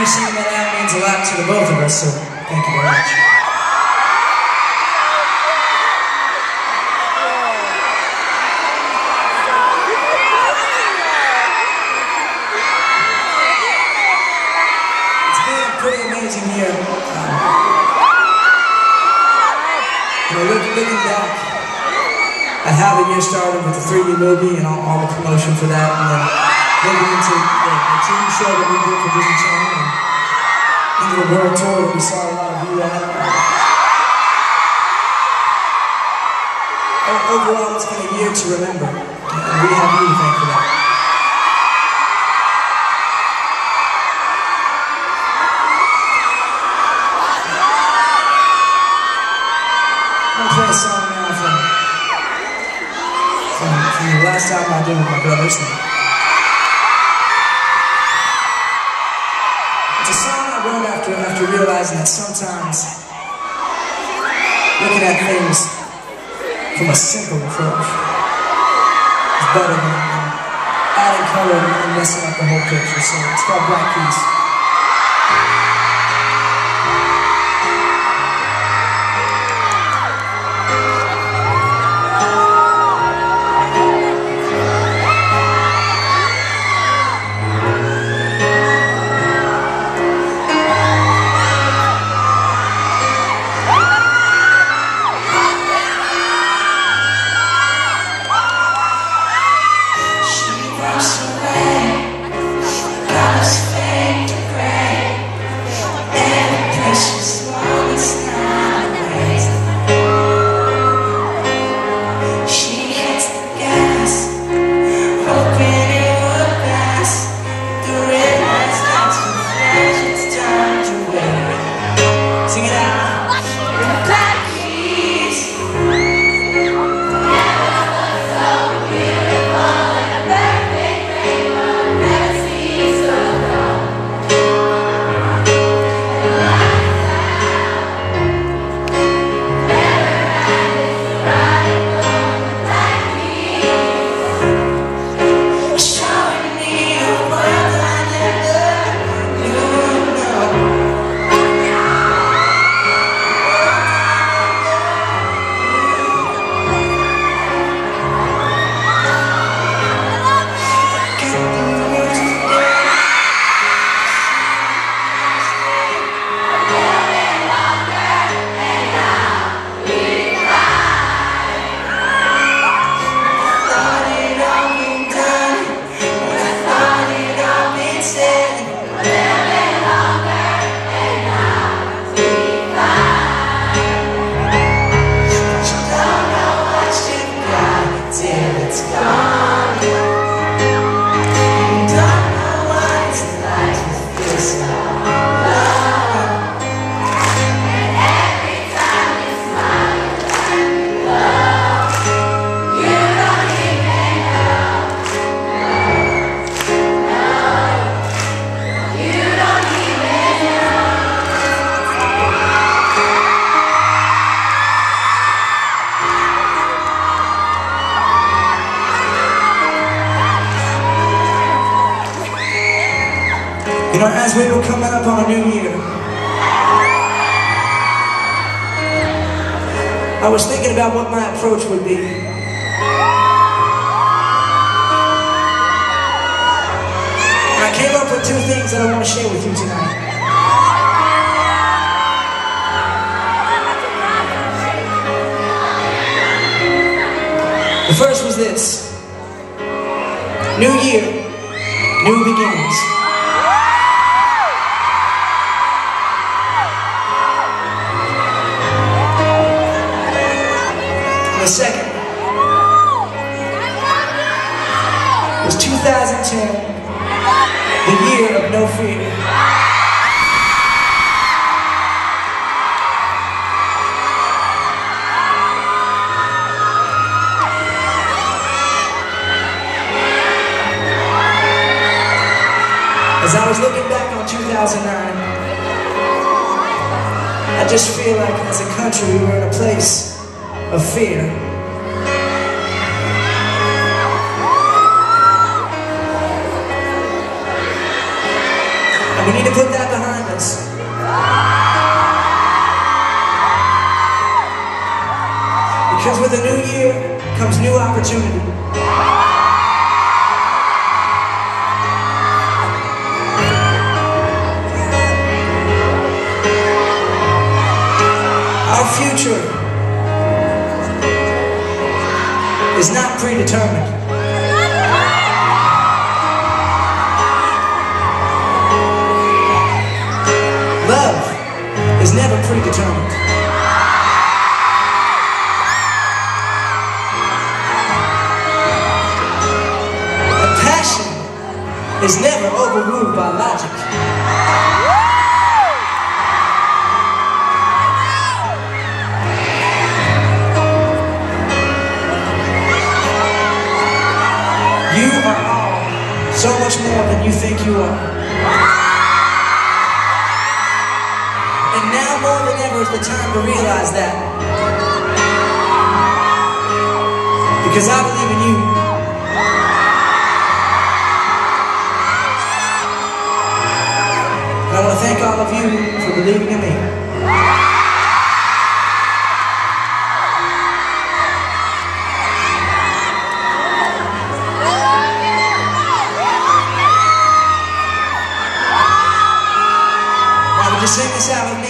finishing that out means a lot to the both of us, so thank you very much. It's been a pretty amazing year. Um, you know, look, looking back at how the year started with the 3D movie and all, all the promotion for that, and then looking into the, the TV show that we did for Disney Channel, into the world tour we saw a lot of you at. O- Overall, it's been a year to remember, and we have you to thank for that. I'm gonna play a song now from, from, from the last album I did with my brothers. Realizing that sometimes looking at things from a simple approach is better than adding color and messing up the whole picture. So it's called Black Keys. You know, as we were coming up on a new year, I was thinking about what my approach would be. And I came up with two things that I want to share with you tonight. The first was this. New year, new beginnings. Second was 2010, the year of no fear. As I was looking back on 2009, I just feel like as a country we were in a place of fear. And we need to put that behind us. Because with a new year comes new opportunity. Predetermined. Love is never predetermined. And passion is never overruled by logic. Much more than you think you are. And now more than ever is the time to realize that. Because I believe in you. And I want to thank all of you for believing in me. check this out.